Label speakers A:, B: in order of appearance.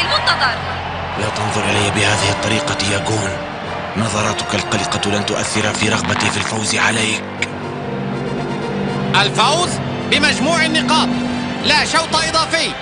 A: المنتظر.
B: لا تنظر إلي بهذه الطريقة يا جون. نظراتك القلقة لن تؤثر في رغبتي في الفوز عليك.
C: الفوز بمجموع النقاط. لا شوط إضافي.